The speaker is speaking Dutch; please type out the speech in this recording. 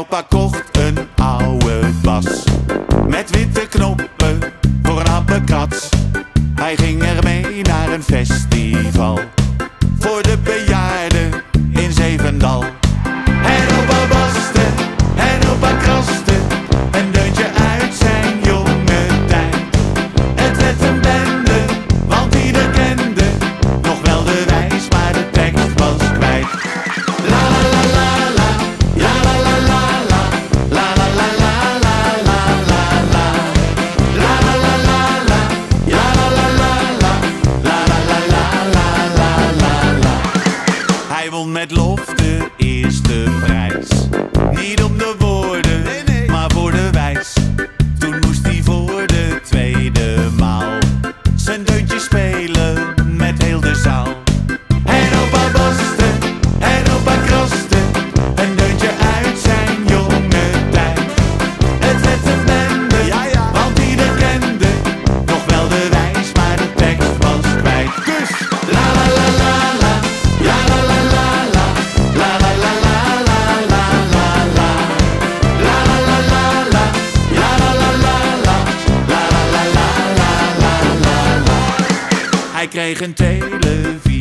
Elpa kocht een oude bas met witte knop. met lofte. Hij kreeg een televisie.